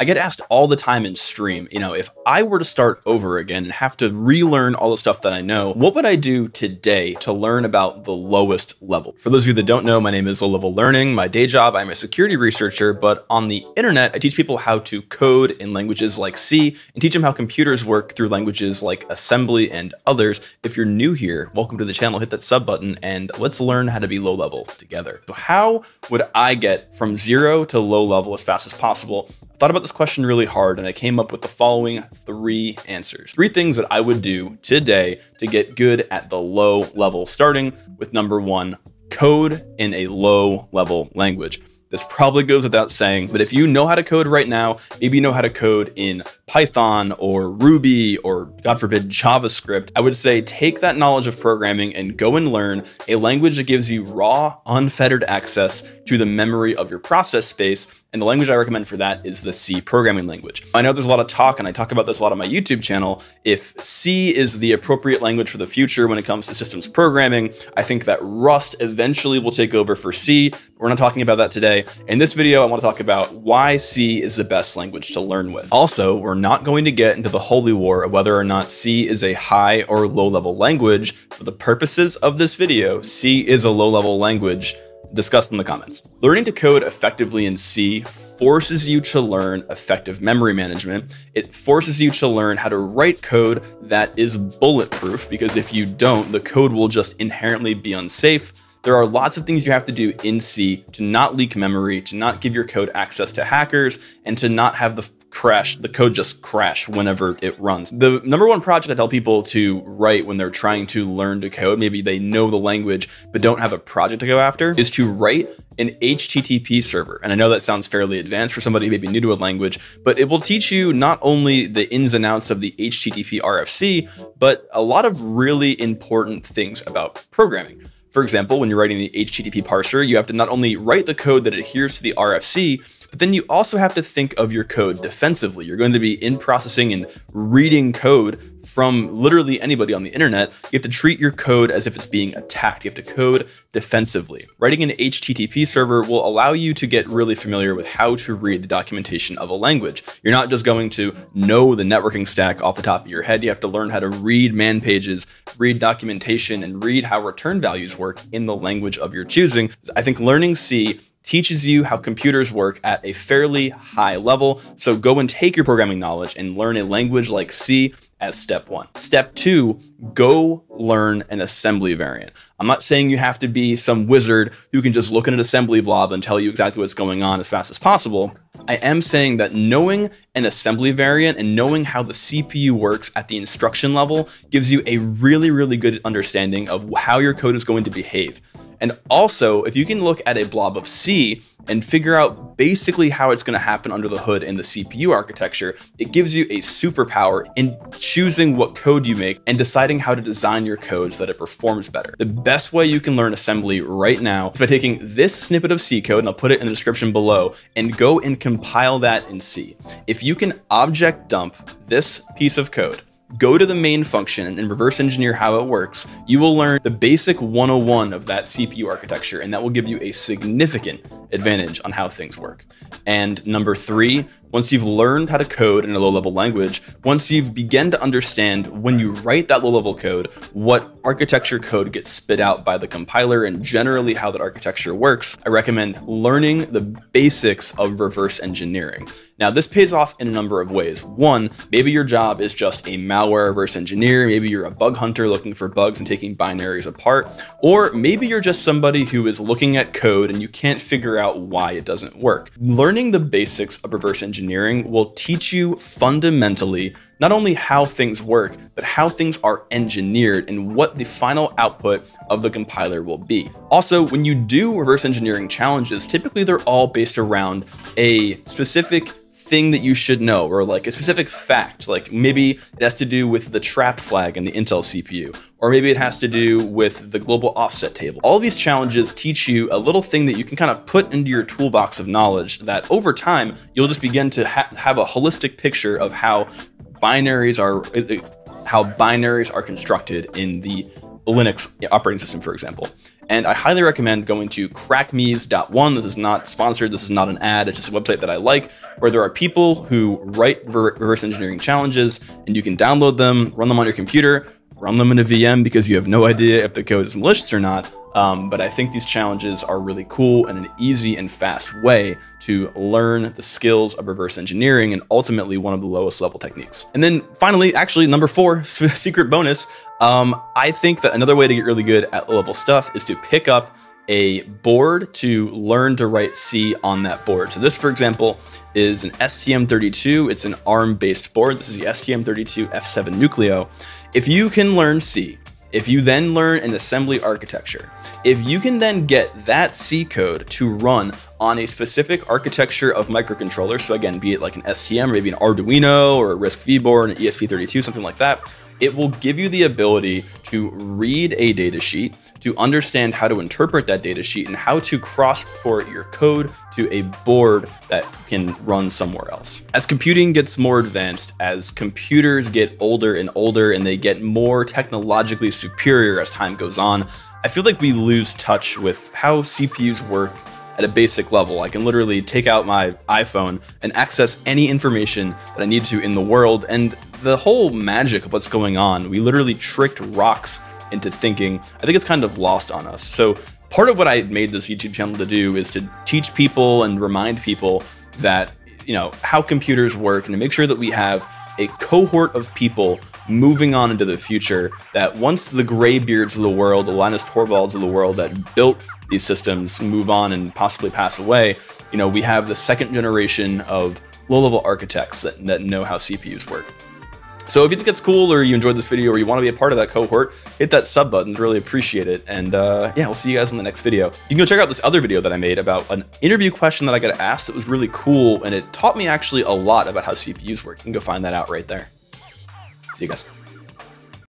I get asked all the time in stream, you know, if I were to start over again and have to relearn all the stuff that I know, what would I do today to learn about the lowest level? For those of you that don't know, my name is Low Level Learning. My day job, I'm a security researcher, but on the internet, I teach people how to code in languages like C and teach them how computers work through languages like assembly and others. If you're new here, welcome to the channel, hit that sub button and let's learn how to be low level together. So how would I get from zero to low level as fast as possible? Thought about this question really hard and I came up with the following three answers. Three things that I would do today to get good at the low level, starting with number one, code in a low level language. This probably goes without saying, but if you know how to code right now, maybe you know how to code in Python or Ruby or God forbid JavaScript, I would say take that knowledge of programming and go and learn a language that gives you raw, unfettered access to the memory of your process space. And the language I recommend for that is the C programming language. I know there's a lot of talk, and I talk about this a lot on my YouTube channel. If C is the appropriate language for the future when it comes to systems programming, I think that Rust eventually will take over for C. We're not talking about that today. In this video, I want to talk about why C is the best language to learn with. Also, we're not going to get into the holy war of whether or not C is a high or low level language. For the purposes of this video, C is a low level language discussed in the comments. Learning to code effectively in C forces you to learn effective memory management. It forces you to learn how to write code that is bulletproof because if you don't, the code will just inherently be unsafe. There are lots of things you have to do in C to not leak memory, to not give your code access to hackers, and to not have the crash, the code just crash whenever it runs. The number one project I tell people to write when they're trying to learn to code, maybe they know the language but don't have a project to go after, is to write an HTTP server. And I know that sounds fairly advanced for somebody maybe new to a language, but it will teach you not only the ins and outs of the HTTP RFC, but a lot of really important things about programming. For example, when you're writing the HTTP parser, you have to not only write the code that adheres to the RFC, but then you also have to think of your code defensively. You're going to be in processing and reading code from literally anybody on the internet. You have to treat your code as if it's being attacked. You have to code defensively. Writing an HTTP server will allow you to get really familiar with how to read the documentation of a language. You're not just going to know the networking stack off the top of your head. You have to learn how to read man pages, read documentation, and read how return values work in the language of your choosing. I think learning C teaches you how computers work at a fairly high level. So go and take your programming knowledge and learn a language like C as step one. Step two, go learn an assembly variant. I'm not saying you have to be some wizard who can just look at an assembly blob and tell you exactly what's going on as fast as possible. I am saying that knowing an assembly variant and knowing how the CPU works at the instruction level gives you a really, really good understanding of how your code is going to behave. And also, if you can look at a blob of C and figure out basically how it's going to happen under the hood in the CPU architecture, it gives you a superpower in choosing what code you make and deciding how to design your code so that it performs better. The best way you can learn assembly right now is by taking this snippet of C code, and I'll put it in the description below, and go and compile that in C. If you can object dump this piece of code, go to the main function and reverse engineer how it works, you will learn the basic 101 of that CPU architecture, and that will give you a significant advantage on how things work. And number three, once you've learned how to code in a low level language, once you've begun to understand when you write that low level code, what architecture code gets spit out by the compiler and generally how that architecture works, I recommend learning the basics of reverse engineering. Now, this pays off in a number of ways. One, maybe your job is just a malware reverse engineer. Maybe you're a bug hunter looking for bugs and taking binaries apart. Or maybe you're just somebody who is looking at code and you can't figure out why it doesn't work. Learning the basics of reverse engineering will teach you fundamentally not only how things work, but how things are engineered and what the final output of the compiler will be. Also, when you do reverse engineering challenges, typically they're all based around a specific thing that you should know or like a specific fact like maybe it has to do with the trap flag in the Intel CPU or maybe it has to do with the global offset table. All of these challenges teach you a little thing that you can kind of put into your toolbox of knowledge that over time you'll just begin to ha have a holistic picture of how binaries are uh, uh, how binaries are constructed in the Linux operating system, for example. And I highly recommend going to crackmes.one. This is not sponsored. This is not an ad. It's just a website that I like where there are people who write reverse engineering challenges and you can download them, run them on your computer, run them in a VM because you have no idea if the code is malicious or not. Um, but I think these challenges are really cool and an easy and fast way to learn the skills of reverse engineering and ultimately one of the lowest level techniques. And then finally, actually number four, secret bonus, um, I think that another way to get really good at level stuff is to pick up a board to learn to write C on that board. So this, for example, is an STM32. It's an ARM-based board. This is the STM32 F7 Nucleo. If you can learn C, if you then learn an assembly architecture, if you can then get that C code to run on a specific architecture of microcontroller, so again, be it like an STM, maybe an Arduino or a RISC-V board, an ESP32, something like that, it will give you the ability to read a datasheet, to understand how to interpret that datasheet, and how to cross-port your code to a board that can run somewhere else. As computing gets more advanced, as computers get older and older, and they get more technologically superior as time goes on, I feel like we lose touch with how CPUs work at a basic level. I can literally take out my iPhone and access any information that I need to in the world, and the whole magic of what's going on, we literally tricked rocks into thinking, I think it's kind of lost on us. So part of what I made this YouTube channel to do is to teach people and remind people that, you know, how computers work and to make sure that we have a cohort of people moving on into the future that once the graybeards of the world, the Linus Torvalds of the world that built these systems move on and possibly pass away, you know, we have the second generation of low-level architects that, that know how CPUs work. So if you think it's cool or you enjoyed this video or you want to be a part of that cohort, hit that sub button. Really appreciate it. And uh, yeah, we'll see you guys in the next video. You can go check out this other video that I made about an interview question that I got asked that was really cool. And it taught me actually a lot about how CPUs work. You can go find that out right there. See you guys.